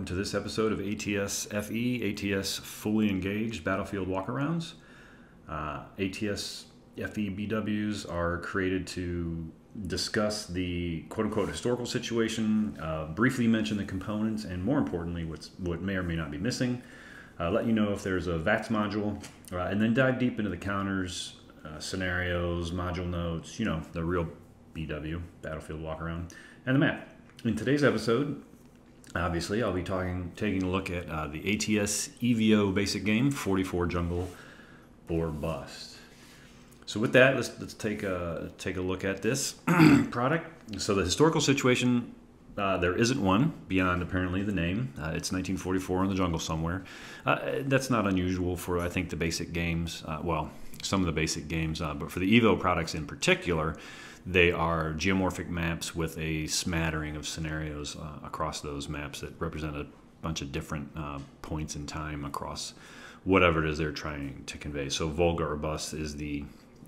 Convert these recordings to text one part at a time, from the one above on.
welcome to this episode of ATS FE, ATS Fully Engaged Battlefield Walkarounds. Uh, ATS FE BWs are created to discuss the quote unquote historical situation, uh, briefly mention the components, and more importantly, what's, what may or may not be missing. Uh, let you know if there's a VATS module, uh, and then dive deep into the counters, uh, scenarios, module notes, you know, the real BW, Battlefield Walkaround, and the map. In today's episode, obviously, I'll be talking, taking a look at uh, the ATS EVO basic game, 44 Jungle or Bust. So with that, let's let's take a take a look at this product. So the historical situation, uh, there isn't one beyond apparently the name. Uh, it's 1944 in the jungle somewhere. Uh, that's not unusual for I think the basic games. Uh, well, some of the basic games, uh, but for the Evo products in particular, they are geomorphic maps with a smattering of scenarios uh, across those maps that represent a bunch of different points in time across whatever it is they're trying to convey. So Volga or Bust is the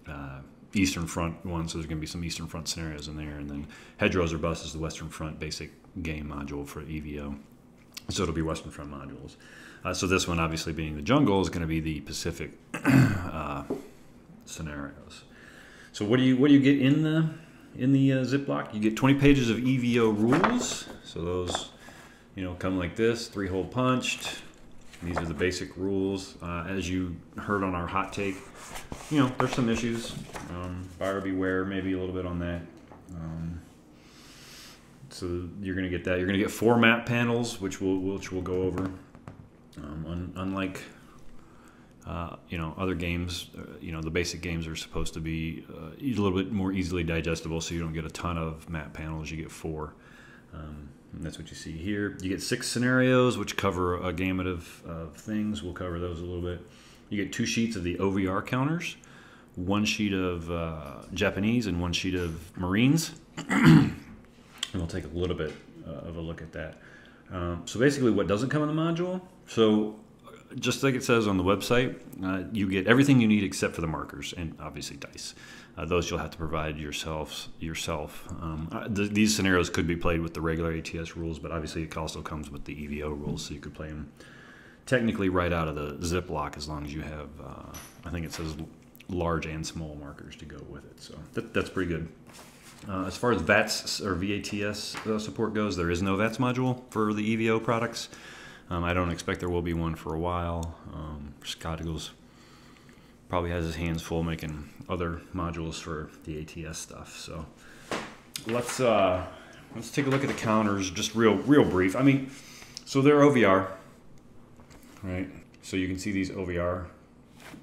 uh, Eastern Front one, so there's going to be some Eastern Front scenarios in there, and then Hedgerows or Bust is the Western Front basic game module for EVO. So it'll be Western Front modules. Uh, so this one, obviously being the jungle, is going to be the Pacific uh, scenarios. So what do you what do you get in the in the uh, Ziploc? You get 20 pages of EVO rules. So those, you know, come like this: three hole punched, these are the basic rules. Uh, as you heard on our hot take, you know, there's some issues. Um, buyer beware, maybe a little bit on that. Um, so you're going to get that. You're going to get four map panels, which we'll, which we'll go over. Um, un, unlike, uh, you know, other games, uh, you know, the basic games are supposed to be uh, a little bit more easily digestible, so you don't get a ton of map panels. You get four. Um, that's what you see here. You get six scenarios, which cover a gamut of, of things. We'll cover those a little bit. You get two sheets of the OVR counters, one sheet of uh, Japanese, and one sheet of Marines. and we'll take a little bit uh, of a look at that. Um, so basically, what doesn't come in the module? So just like it says on the website, uh, you get everything you need except for the markers and obviously dice. Uh, those you'll have to provide yourself. Yourself. Um, uh, th- these scenarios could be played with the regular ATS rules, but obviously it also comes with the EVO rules, so you could play them technically right out of the Ziploc as long as you have. Uh, I think it says large and small markers to go with it, so that, that's pretty good. Uh, as far as VATS or VATS uh, support goes, there is no VATS module for the EVO products. Um, I don't expect there will be one for a while. Um, Scott Eagles probably has his hands full making other modules for the ATS stuff. So let's uh, let's take a look at the counters, just real real brief. I mean, so they're OVR, right? So you can see these OVR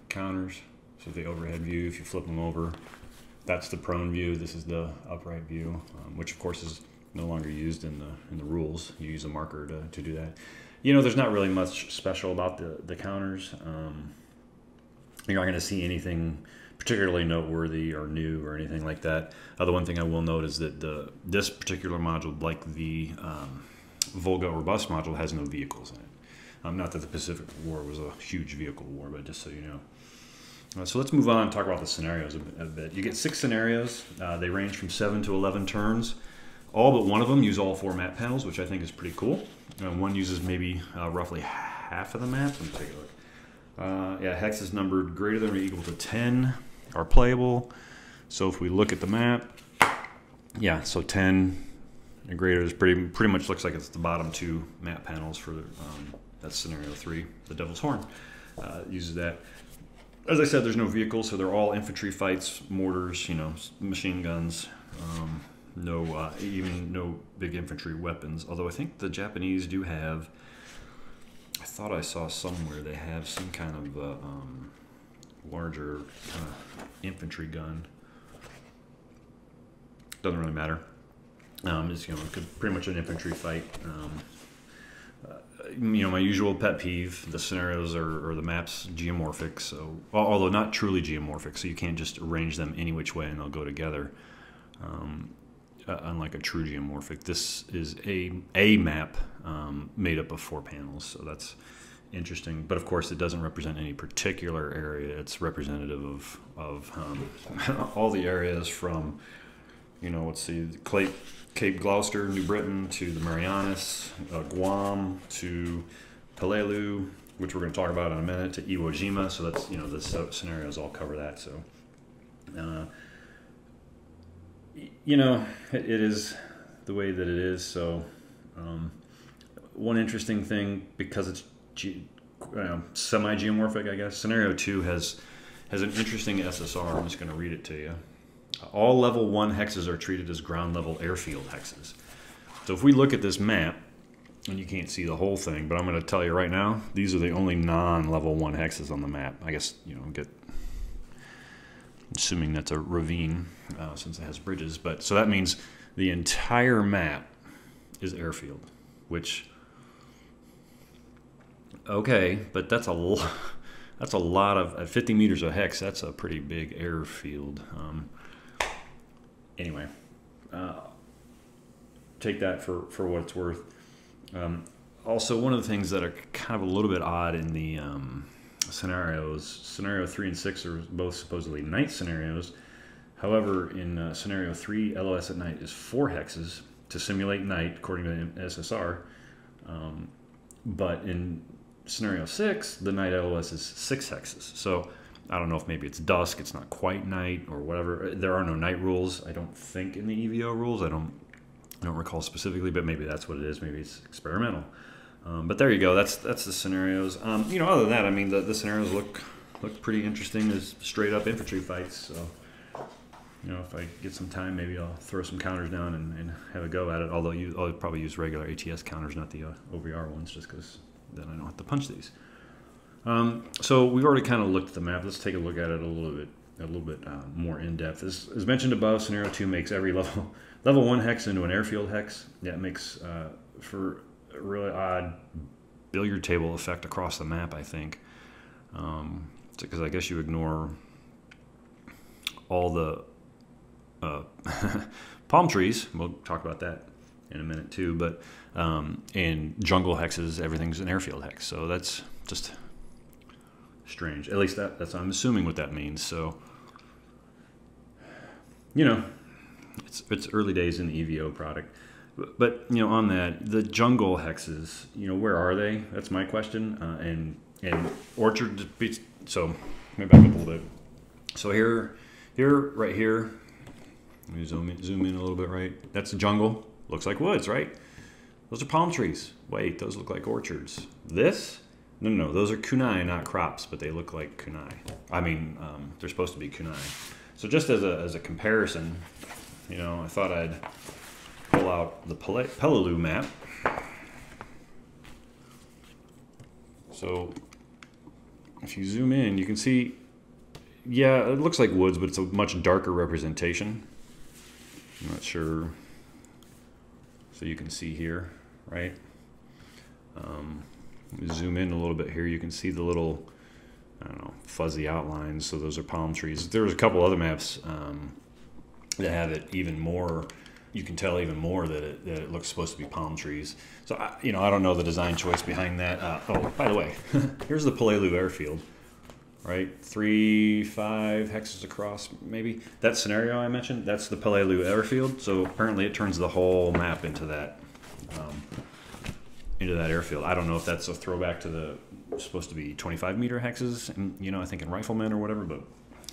counters. So the overhead view, if you flip them over, that's the prone view. This is the upright view, um, which of course is no longer used in the in the rules. You use a marker to, to do that. You know, there's not really much special about the the counters. Um, you're not going to see anything particularly noteworthy or new or anything like that. Uh, the one thing I will note is that the this particular module, like the um, Volga or bust module, has no vehicles in it. Um, not that the Pacific War was a huge vehicle war, but just so you know. Uh, so let's move on and talk about the scenarios a bit. You get six scenarios. Uh, they range from seven to eleven turns. All but one of them use all four map panels, which I think is pretty cool. Uh, one uses maybe uh, roughly half of the map. Let me take a look. Uh, yeah, hexes numbered greater than or equal to 10 are playable. So if we look at the map, yeah, so 10 and greater is pretty pretty much looks like it's the bottom two map panels for um, scenario three. The Devil's Horn uh, uses that. As I said, there's no vehicles, so they're all infantry fights, mortars, you know, machine guns. Um, no, uh, even no big infantry weapons. Although I think the Japanese do have. I thought I saw somewhere they have some kind of uh, um, larger kind of infantry gun. Doesn't really matter. Um, it's you know pretty much an infantry fight. Um, uh, you know my usual pet peeve: the scenarios are or the maps geomorphic. So although not truly geomorphic, so you can't just arrange them any which way and they'll go together. Um, uh, unlike a true geomorphic, this is a a map um, made up of four panels. So that's interesting. But of course, it doesn't represent any particular area. It's representative of, of um, all the areas from you know, let's see, Cape, Cape Gloucester, New Britain, to the Marianas, uh, Guam, to Peleliu, which we're going to talk about in a minute, to Iwo Jima. So that's, you know, the scenarios all cover that. So, uh, you know, it, it is the way that it is. So, um, one interesting thing because it's ge- uh, semi-geomorphic, I guess. Scenario two has has an interesting SSR. I'm just going to read it to you. All level one hexes are treated as ground level airfield hexes. So if we look at this map, and you can't see the whole thing, but I'm going to tell you right now, these are the only non-level one hexes on the map. I guess you know get assuming that's a ravine uh, since it has bridges. But so that means the entire map is airfield, which okay, but that's a lot. that's a lot of at 50 meters of hex. That's a pretty big airfield. Um, anyway, uh, take that for for what it's worth. Um, also, one of the things that are kind of a little bit odd in the um, scenarios, scenario three and six are both supposedly night scenarios. However, in uh, scenario three, LOS at night is four hexes to simulate night, according to SSR. Um, but in scenario six, the night LOS is six hexes. So I don't know if maybe it's dusk, it's not quite night, or whatever. There are no night rules, I don't think, in the EVO rules. I don't, I don't recall specifically, but maybe that's what it is. Maybe it's experimental. Um, but there you go. That's that's the scenarios. Um, you know, other than that, I mean, the, the scenarios look look pretty interesting as straight up infantry fights. So, you know, if I get some time, maybe I'll throw some counters down and, and have a go at it. Although you, I'll probably use regular ATS counters, not the uh, OVR ones, just because then I don't have to punch these. Um, so we've already kind of looked at the map. Let's take a look at it a little bit, a little bit uh, more in depth. As, as, mentioned above, scenario two makes every level level one hex into an airfield hex. It makes uh, for really odd billiard table effect across the map. I think because um, I guess you ignore all the uh, palm trees. We'll talk about that in a minute too. But um, in jungle hexes, everything's an airfield hex. So that's just strange. At least that, that's I'm assuming what that means. So you know, it's it's early days in the EVO product. But, you know, on that, the jungle hexes, you know, where are they? That's my question. Uh, and and orchard. So let me back up a little bit. So here, here, right here. Let me zoom in, zoom in a little bit. Right, that's the jungle. Looks like woods, right? Those are palm trees. Wait, those look like orchards. This? No, no, no. Those are kunai, not crops, but they look like kunai. I mean, um, they're supposed to be kunai. So just as a, as a comparison, you know, I thought I'd pull out the Peleliu map. So if you zoom in, you can see, yeah, it looks like woods, but it's a much darker representation. I'm not sure. So you can see here right? Um, zoom in a little bit here. You can see the little, I don't know, fuzzy outlines. So those are palm trees. There's a couple other maps um, that have it even more. You can tell even more that it, that it looks supposed to be palm trees. So, I, you know, I don't know the design choice behind that. Uh, oh, by the way, here's the Peleliu airfield right? Three, five hexes across, maybe. That scenario I mentioned, that's the Peleliu airfield. So apparently it turns the whole map into that um, into that airfield. I don't know if that's a throwback to the supposed to be 25 meter hexes, and you know, I think in riflemen or whatever. But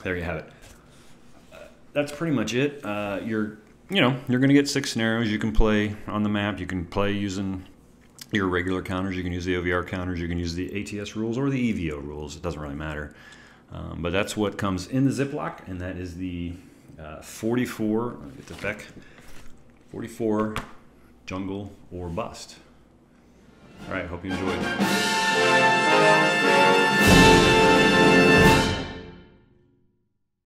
there you have it. Uh, that's pretty much it. Uh, you're you know you're going to get six scenarios you can play on the map. You can play using your regular counters. You can use the OVR counters. You can use the ATS rules or the EVO rules. It doesn't really matter. Um, but that's what comes in the Ziploc, and that is the uh, 44. Get the back. 44 jungle, or bust. All right, hope you enjoyed.